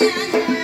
yeah, yeah.